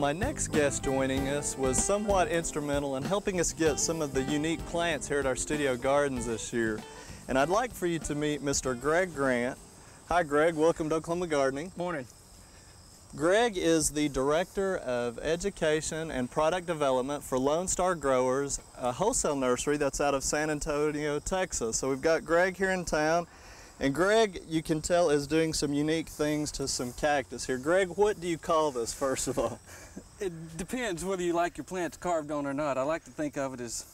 my next guest joining us was somewhat instrumental in helping us get some of the unique plants here at our studio gardens this year. And I'd like for you to meet Mr. Greg Grant. Hi Greg, welcome to Oklahoma Gardening. Morning. Greg is the Director of Education and Product Development for Lone Star Growers, a wholesale nursery that's out of San Antonio, Texas. So we've got Greg here in town. And Greg, you can tell, is doing some unique things to some cactus here. Greg, what do you call this, first of all? It depends whether you like your plants carved on or not. I like to think of it as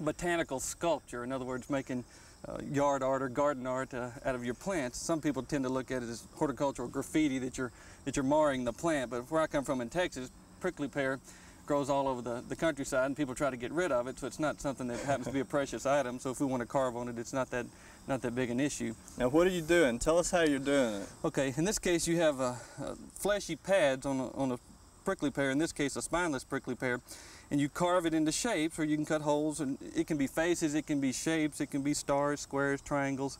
botanical sculpture. In other words, making uh, yard art or garden art uh, out of your plants. Some people tend to look at it as horticultural graffiti that you're that you're marring the plant. But where I come from in Texas, prickly pear grows all over the, the countryside and people try to get rid of it so it's not something that happens to be a precious item so if we want to carve on it it's not that not that big an issue. Now what are you doing? Tell us how you're doing it. Okay, in this case you have uh, uh, fleshy pads on a, on a prickly pear, in this case a spineless prickly pear, and you carve it into shapes or you can cut holes and it can be faces, it can be shapes, it can be stars, squares, triangles,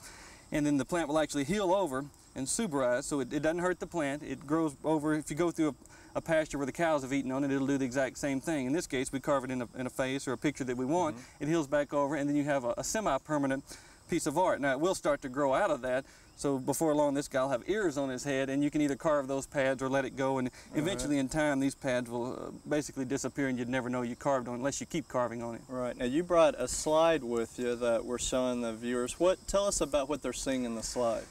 and then the plant will actually heal over and suberize so it, it doesn't hurt the plant. It grows over, if you go through a a pasture where the cows have eaten on it, it'll do the exact same thing. In this case, we carve it in a, in a face or a picture that we want. Mm -hmm. It heals back over, and then you have a, a semi-permanent piece of art. Now, it will start to grow out of that, so before long, this guy will have ears on his head, and you can either carve those pads or let it go, and eventually right. in time, these pads will uh, basically disappear, and you'd never know you carved on unless you keep carving on it. Right. Now, you brought a slide with you that we're showing the viewers. What? Tell us about what they're seeing in the slide.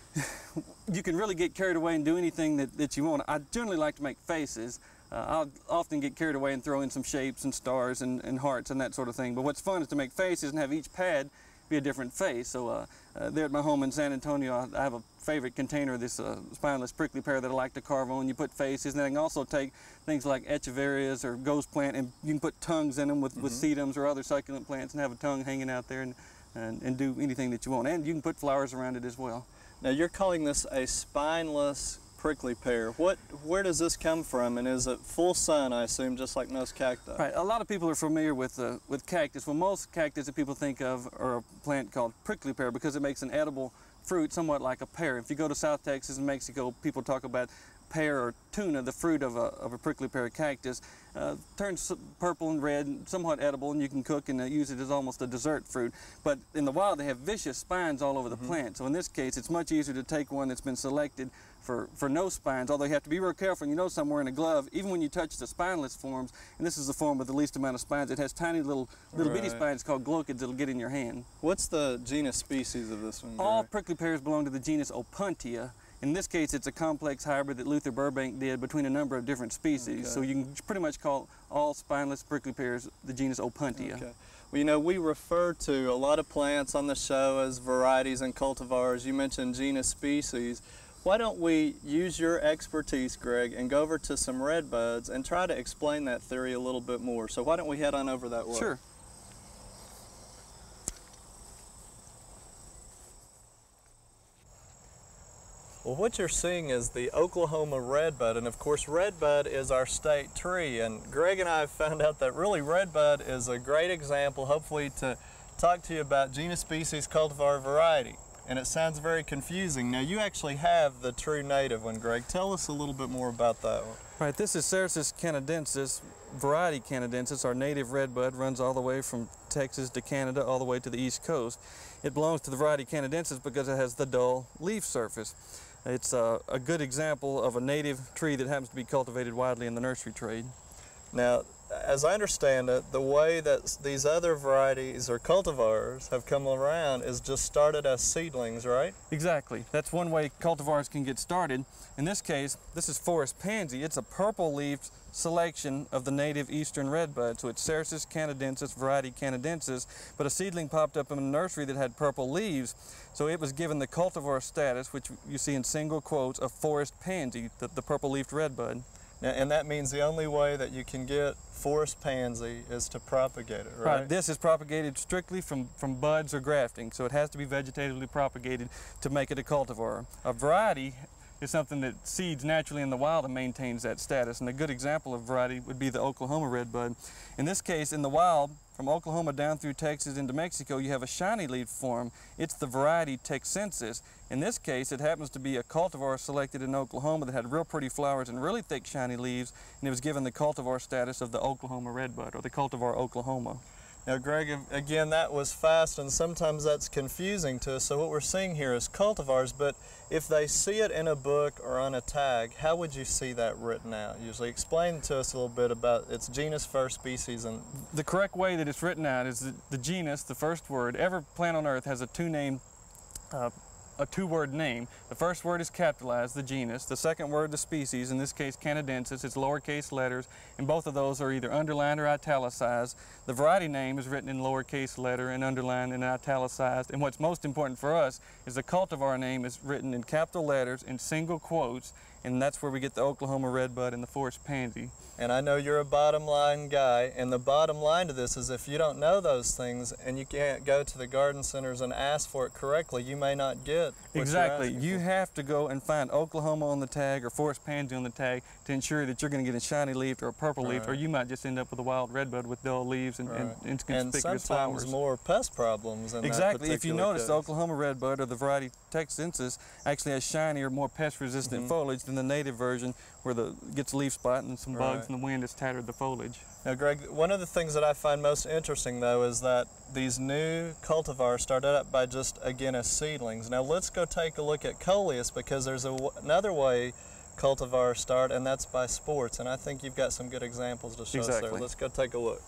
you can really get carried away and do anything that, that you want. I generally like to make faces. Uh, I'll often get carried away and throw in some shapes and stars and, and, hearts and that sort of thing. But what's fun is to make faces and have each pad be a different face. So uh, uh, there at my home in San Antonio, I have a favorite container this uh, spineless prickly pear that I like to carve on. You put faces, and then I can also take things like echeverias or ghost plant, and you can put tongues in them with, mm -hmm. with mm-hmm. sedums or other succulent plants and have a tongue hanging out there and, and, and do anything that you want. And you can put flowers around it as well. Now you're calling this a spineless prickly pear. What, where does this come from, and is it full sun, I assume, just like most cacti? Right. A lot of people are familiar with uh, with cactus. Well, most cactus that people think of are a plant called prickly pear because it makes an edible fruit somewhat like a pear. If you go to South Texas and Mexico, people talk about pear or tuna, the fruit of a, of a prickly pear cactus, uh, turns purple and red, somewhat edible, and you can cook and uh, use it as almost a dessert fruit. But in the wild, they have vicious spines all over the mm -hmm. plant. So in this case, it's much easier to take one that's been selected for, for no spines, although you have to be real careful. And you know somewhere in a glove, even when you touch the spineless forms, and this is the form with the least amount of spines, it has tiny little little right. bitty spines called glochids that'll get in your hand. What's the genus species of this one? All prickly pears belong to the genus Opuntia. In this case, it's a complex hybrid that Luther Burbank did between a number of different species. Okay. So you can pretty much call all spineless prickly pears the genus Opuntia. Okay. Well, you know, we refer to a lot of plants on the show as varieties and cultivars. You mentioned genus species. Why don't we use your expertise, Greg, and go over to some red buds and try to explain that theory a little bit more. So why don't we head on over that way? Sure. Well, what you're seeing is the Oklahoma redbud, and of course redbud is our state tree, and Greg and I have found out that really redbud is a great example, hopefully to talk to you about genus species cultivar variety and it sounds very confusing. Now you actually have the true native one, Greg. Tell us a little bit more about that one. Right, this is Cercis canadensis, variety canadensis. Our native redbud runs all the way from Texas to Canada, all the way to the East Coast. It belongs to the variety canadensis because it has the dull leaf surface. It's a, a good example of a native tree that happens to be cultivated widely in the nursery trade. Now, as I understand it, the way that these other varieties or cultivars have come around is just started as seedlings, right? Exactly. That's one way cultivars can get started. In this case, this is forest pansy. It's a purple-leafed selection of the native eastern redbud. So it's Cercis canadensis, variety canadensis, but a seedling popped up in a nursery that had purple leaves. So it was given the cultivar status, which you see in single quotes, of forest pansy, the, the purple-leafed redbud. And that means the only way that you can get forest pansy is to propagate it, right? Right. This is propagated strictly from, from buds or grafting, so it has to be vegetatively propagated to make it a cultivar. A variety is something that seeds naturally in the wild and maintains that status. And a good example of variety would be the Oklahoma redbud. In this case, in the wild, from Oklahoma down through Texas into Mexico, you have a shiny leaf form. It's the variety texensis. In this case, it happens to be a cultivar selected in Oklahoma that had real pretty flowers and really thick shiny leaves, and it was given the cultivar status of the Oklahoma redbud, or the cultivar Oklahoma. Now, Greg, again, that was fast, and sometimes that's confusing to us. So what we're seeing here is cultivars, but if they see it in a book or on a tag, how would you see that written out? Usually, explain to us a little bit about its genus, first species, and the correct way that it's written out is the, genus, the first word. Every plant on earth has a two-name uh, a two-word name. The first word is capitalized, the genus. The second word, the species, in this case canadensis, it's lowercase letters, and both of those are either underlined or italicized. The variety name is written in lowercase letter and underlined and italicized. And what's most important for us is the cultivar name is written in capital letters in single quotes and that's where we get the Oklahoma redbud and the forest pansy. And I know you're a bottom line guy, and the bottom line to this is if you don't know those things and you can't go to the garden centers and ask for it correctly, you may not get Exactly. You for. have to go and find Oklahoma on the tag or forest pansy on the tag to ensure that you're going to get a shiny leaf or a purple right. leaf, or you might just end up with a wild redbud with dull leaves and, right. and inconspicuous and sometimes flowers. more pest problems. exactly. if you notice, the Oklahoma redbud or the variety texensis actually has shinier, more pest-resistant mm -hmm. foliage than the native version where the gets leaf spot and some bugs right. and the wind has tattered the foliage. Now Greg, one of the things that I find most interesting though is that these new cultivars started up by just again as seedlings. Now let's go take a look at coleus because there's a, another way cultivars start and that's by sports and I think you've got some good examples to show exactly. us there. Let's go take a look.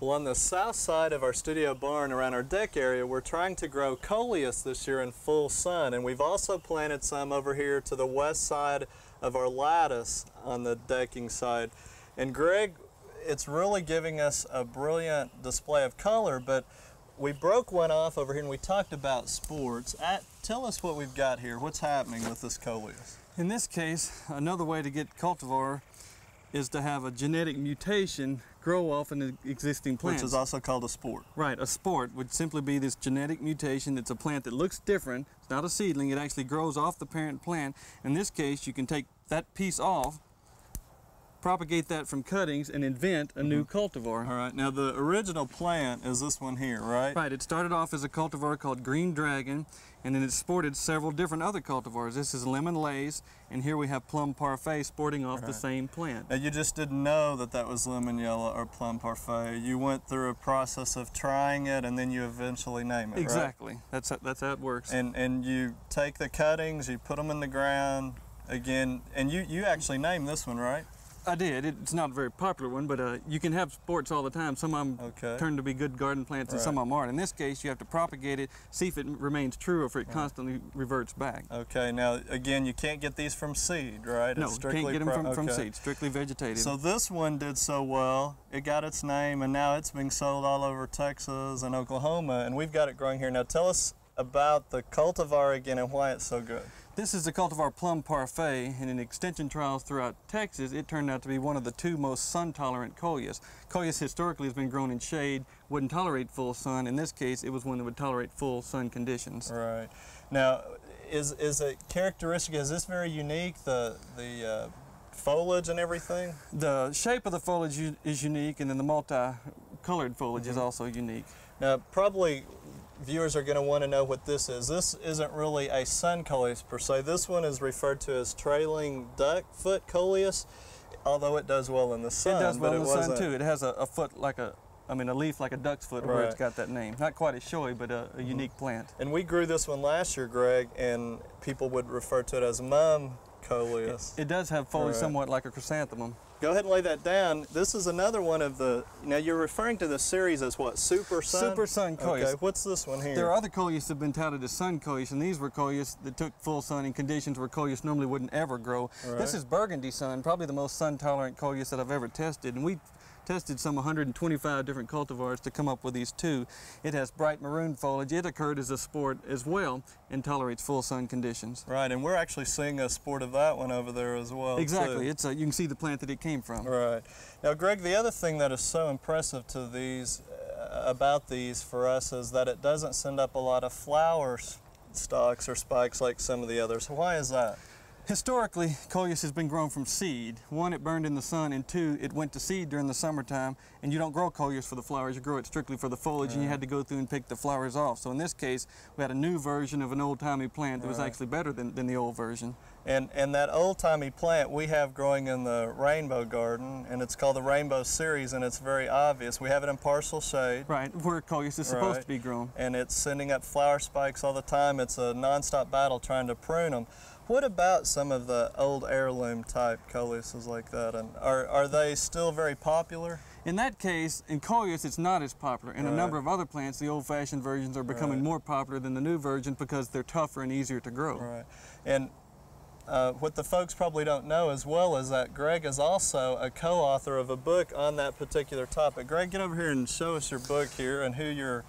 Well, on the south side of our studio barn around our deck area, we're trying to grow coleus this year in full sun. And we've also planted some over here to the west side of our lattice on the decking side. And Greg, it's really giving us a brilliant display of color, but we broke one off over here and we talked about sports. At, tell us what we've got here. What's happening with this coleus? In this case, another way to get cultivar is to have a genetic mutation grow off an existing plant. Which is also called a sport. Right, a sport would simply be this genetic mutation. It's a plant that looks different. It's not a seedling. It actually grows off the parent plant. In this case, you can take that piece off propagate that from cuttings and invent a mm -hmm. new mm-hmm. cultivar. All right, now the original plant is this one here, right? Right, it started off as a cultivar called Green Dragon, and then it sported several different other cultivars. This is Lemon Lays, and here we have Plum Parfait sporting off right. the same plant. Now you just didn't know that that was Lemon Yellow or Plum Parfait. You went through a process of trying it, and then you eventually name it, Exactly, right? that's, how, that's how it works. And, and you take the cuttings, you put them in the ground, again, and you, you actually named this one, right? I did. It's not a very popular one, but uh, you can have sports all the time. Some of them okay. turn to be good garden plants and right. some of them aren't. In this case, you have to propagate it, see if it remains true or if it right. constantly reverts back. Okay, now again, you can't get these from seed, right? No, you can't get them from, okay. from seed, strictly vegetative. So this one did so well, it got its name and now it's being sold all over Texas and Oklahoma and we've got it growing here. Now tell us about the cultivar again and why it's so good. This is the cultivar Plum Parfait, and in extension trials throughout Texas, it turned out to be one of the two most sun-tolerant coleus. Coleus historically has been grown in shade, wouldn't tolerate full sun. In this case, it was one that would tolerate full sun conditions. Right. Now, is is a characteristic? Is this very unique? The the uh, foliage and everything. The shape of the foliage is unique, and then the multi-colored foliage mm -hmm. is mm-hmm. also unique. Now, probably viewers are going to want to know what this is. This isn't really a sun coleus per se. This one is referred to as trailing duck foot coleus, although it does well in the sun. It does well in the sun too. It has a, a, foot like a, I mean a leaf like a duck's foot right. where it's got that name. Not quite as showy, but a, a mm -hmm. unique plant. And we grew this one last year, Greg, and people would refer to it as mum coleus. It, it does have foliage right. somewhat like a chrysanthemum. Go ahead and lay that down. This is another one of the, now you're referring to the series as what, Super Sun? Super Sun Coleus. Okay, what's this one here? There are other Coleus that have been touted as Sun Coleus, and these were Coleus that took full sun in conditions where Coleus normally wouldn't ever grow. Right. This is Burgundy Sun, probably the most sun-tolerant Coleus that I've ever tested, and we tested some 125 different cultivars to come up with these two. It has bright maroon foliage. It occurred as a sport as well and tolerates full sun conditions. Right, and we're actually seeing a sport of that one over there as well. Exactly. Too. It's a, you can see the plant that it came from. Right. Now, Greg, the other thing that is so impressive to these uh, about these for us is that it doesn't send up a lot of flower s- stalks or spikes like some of the others. Why is that? Historically, coleus has been grown from seed. One, it burned in the sun, and two, it went to seed during the summertime. And you don't grow coleus for the flowers, you grow it strictly for the foliage, and you had to go through and pick the flowers off. So in this case, we had a new version of an old-timey plant that was actually better than, than the old version. And, and that old timey plant we have growing in the rainbow garden, and it's called the Rainbow Series, and it's very obvious. We have it in partial shade, Right, where coleus is supposed Right. to be grown. and it's sending up flower spikes all the time. It's a nonstop battle trying to prune them. What about some of the old heirloom type coleuses like that? And are, are they still very popular? In that case, in coleus, it's not as popular. In a number of other plants, the old-fashioned versions are becoming Right. more popular than the new version because they're tougher and easier to grow. Right. And uh, what the folks probably don't know as well is that Greg is also a co-author of a book on that particular topic. Greg, get over here and show us your book here and who you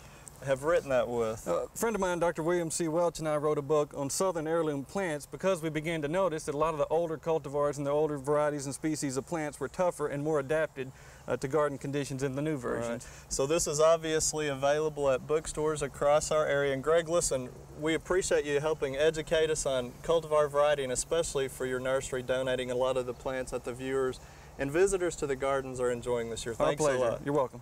have written that with. A friend of mine, Dr. William C. Welch, and I wrote a book on southern heirloom plants because we began to notice that a lot of the older cultivars and the older varieties and species of plants were tougher and more adapted uh, to garden conditions in the new version. Right. So this is obviously available at bookstores across our area. And Greg, listen, we appreciate you helping educate us on cultivar variety and especially for your nursery donating a lot of the plants that the viewers and visitors to the gardens are enjoying this year. Thanks a lot. You're welcome.